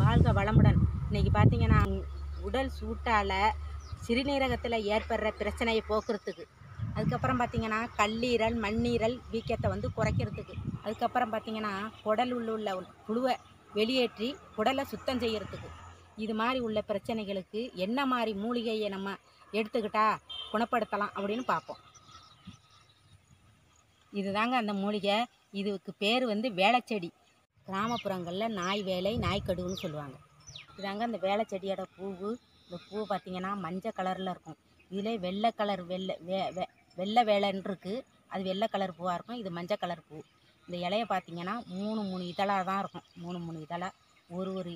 வாழ்க வளமுடன். இன்னைக்கு பார்த்தீங்கன்னா உடல் சூட்டால் சிறுநீரகத்தில் ஏற்படுற பிரச்சனையை போக்குறதுக்கு. அதுக்கப்புறம் பார்த்தீங்கன்னா கல்லீரல் மண்ணீரல் வீக்கத்தை வந்து குறைக்கிறதுக்கு. அதுக்கப்புறம் பார்த்தீங்கன்னா குடல் உள்ள உள்ள புழுவை வெளியேற்றி குடலை சுத்தம் செய்கிறதுக்கு இது மாதிரி உள்ள பிரச்சனைகளுக்கு என்ன மாதிரி மூலிகையை நம்ம எடுத்துக்கிட்டா குணப்படுத்தலாம் அப்படின்னு பார்ப்போம். இதுதாங்க அந்த மூலிகை. இதுக்கு பேர் வந்து வேளச்செடி. கிராமப்புறங்களில் நாய் வேலை நாய்க்கடுவுன்னு சொல்லுவாங்க. இதாங்க அந்த வேளச்செடியோட பூவு. இந்த பூ பார்த்தீங்கன்னா மஞ்சள் கலரில் இருக்கும். இதில் வெள்ளை கலர் வெள்ளை வே வெ வெள்ளை வேலைன்னு இருக்குது அது வெள்ளை கலர் பூவாக இருக்கும். இது மஞ்சள் கலர் பூ. இந்த இலையை பார்த்தீங்கன்னா மூணு மூணு இதழாக தான் இருக்கும். மூணு மூணு இதழாக ஒரு ஒரு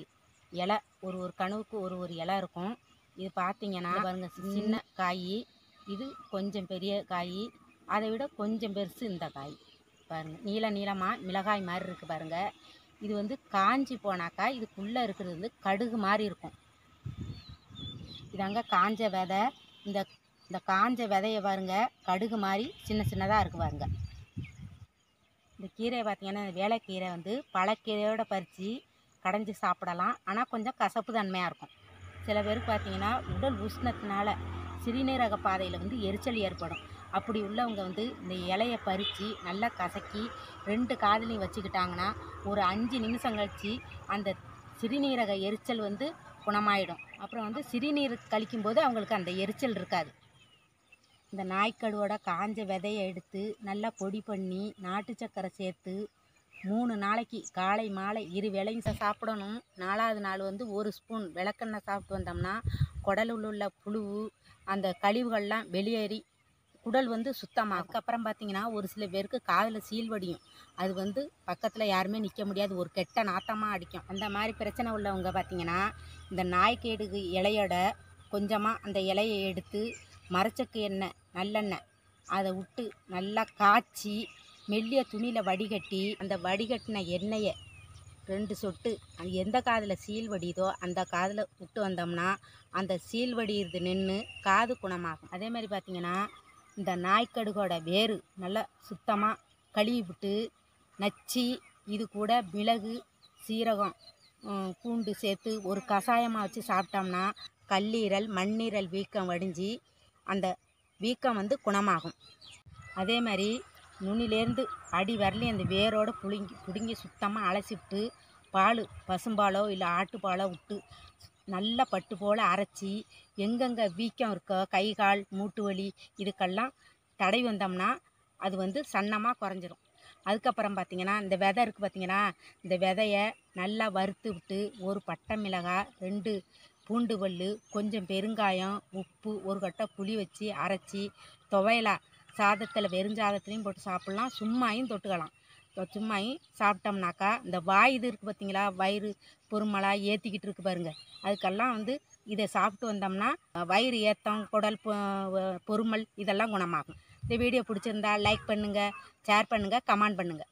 இலை ஒரு ஒரு கணுவுக்கு ஒரு ஒரு இலை இருக்கும். இது பார்த்தீங்கன்னா பாருங்க சின்ன காய். இது கொஞ்சம் பெரிய காய். அதை விட கொஞ்சம் பெருசு இந்த காய். பாருங்கள் நீள நீளமாக மிளகாய் மாதிரி இருக்குது பாருங்கள் இது வந்து காஞ்சி போனாக்கா இதுக்குள்ளே இருக்கிறது வந்து கடுகு மாதிரி இருக்கும். இதாங்க காஞ்ச விதை. இந்த இந்த காஞ்ச விதையை பாருங்க கடுகு மாதிரி சின்ன சின்னதாக இருக்குது பாருங்க. இந்த கீரையை பார்த்திங்கன்னா இந்த வேலைக்கீரை வந்து பழக்கீரையோட பறித்து கடைஞ்சி சாப்பிடலாம். ஆனால் கொஞ்சம் கசப்பு தன்மையாக இருக்கும். சில பேருக்கு பார்த்தீங்கன்னா உடல் உஷ்ணத்தினால சிறுநீரக பாதையில் வந்து எரிச்சல் ஏற்படும். அப்படி உள்ளவங்க வந்து இந்த இலையை பறித்து நல்லா கசக்கி ரெண்டு காதுலையும் வச்சுக்கிட்டாங்கன்னா ஒரு அஞ்சு நிமிஷம் கழித்து அந்த சிறுநீரக எரிச்சல் வந்து குணமாயிடும். அப்புறம் வந்து சிறுநீர் கழிக்கும்போது அவங்களுக்கு அந்த எரிச்சல் இருக்காது. இந்த நாய்க்கடுவோட காஞ்ச விதையை எடுத்து நல்லா பொடி பண்ணி நாட்டு சக்கரை சேர்த்து மூணு நாளைக்கு காலை மாலை இரு வேளையும் சாப்பிடணும். நாலாவது நாள் வந்து ஒரு ஸ்பூன் விளக்கெண்ணெய் சாப்பிட்டு வந்தோம்னா குடலுள்ள உள்ள புழு அந்த கழிவுகள்லாம் வெளியேறி குடல் வந்து சுத்தமாகும் அதுக்கப்புறம் பார்த்தீங்கன்னா ஒரு சில பேருக்கு காதில் சீல்வடியும் அது வந்து பக்கத்தில் யாருமே நிற்க முடியாது. ஒரு கெட்ட நாத்தமாக அடிக்கும். அந்த மாதிரி பிரச்சனை உள்ளவங்க பார்த்தீங்கன்னா இந்த நாய்க்கேடு இலையோட கொஞ்சமாக அந்த இலையை எடுத்து மரச்சக்கு எண்ணெய் நல்லெண்ணெய் அதை விட்டு நல்லா காய்ச்சி மெல்லிய துணியில் வடிகட்டி அந்த வடிகட்டின எண்ணெயை ரெண்டு சொட்டு அது எந்த காதில் சீல் வடியுதோ அந்த காதில் விட்டு வந்தோம்னா அந்த சீல் வடிகிறது நின்று காது குணமாகும். அதே மாதிரி பார்த்தீங்கன்னா இந்த நாய்க்கடுகோட வேறு நல்லா சுத்தமாக கழுவி விட்டு நச்சி இது கூட மிளகு சீரகம் பூண்டு சேர்த்து ஒரு கஷாயமாக வச்சு சாப்பிட்டோம்னா கல்லீரல் மண்ணீரல் வீக்கம் வடிஞ்சு அந்த வீக்கம் வந்து குணமாகும். அதே மாதிரி நுனிலேருந்து அடி வரலையும் அந்த வேரோடு புழுங்கி பிடுங்கி சுத்தமாக அலசிவிட்டு பால் பசும்பாலோ இல்லை ஆட்டுப்பாலோ விட்டு நல்லா பட்டு போல் அரைச்சி எங்கெங்கே வீக்கம் இருக்கோ கை கால் மூட்டு வலி இதுக்கெல்லாம் தடை வந்தோம்னா அது வந்து சன்னமாக குறைஞ்சிரும். அதுக்கப்புறம் பார்த்திங்கன்னா இந்த விதை இருக்குது பார்த்திங்கன்னா இந்த விதையை நல்லா வறுத்து விட்டு ஒரு பட்டை மிளகாய் ரெண்டு பூண்டு வல்லு கொஞ்சம் பெருங்காயம் உப்பு ஒரு கட்டை புளி வச்சு அரைச்சி துவையலா சாதத்தில் வெறும் சாதத்துலேயும் போட்டு சாப்பிட்லாம். சும்மாயும் தொட்டுக்கலாம். சும்மா சாப்பிட்டோம்னாக்கா இந்த வாய் இது இருக்குது பார்த்தீங்களா வயிறு பொறுமலாக ஏற்றிக்கிட்டு இருக்கு பாருங்கள் அதுக்கெல்லாம் வந்து இதை சாப்பிட்டு வந்தோம்னா வயிறு ஏற்றம் குடல் பொறுமல் இதெல்லாம் குணமாகும். இந்த வீடியோ பிடிச்சிருந்தா லைக் பண்ணுங்கள் ஷேர் பண்ணுங்கள் கமெண்ட் பண்ணுங்கள்